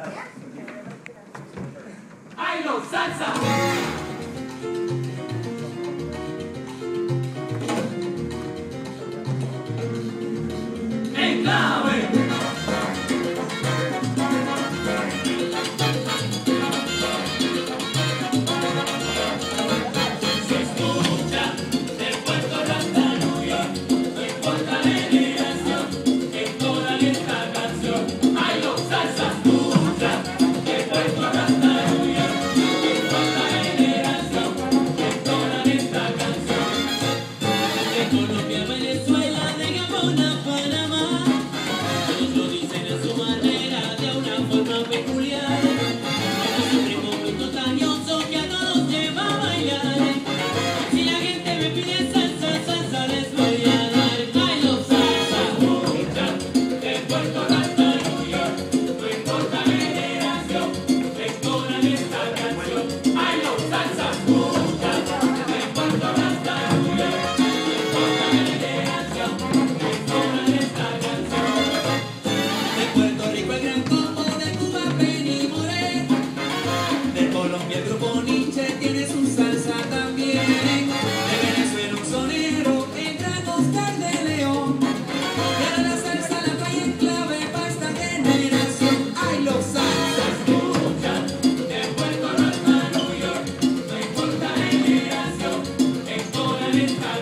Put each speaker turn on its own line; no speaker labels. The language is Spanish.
I know salsa. Thank you.
también. De Venezuela un sonero entra Oscar de León. Y la salsa la playa en clave para esta generación. ¡Ay, los salsas!
Escucha, de Puerto Rico a New York, no importa generación, en toda el.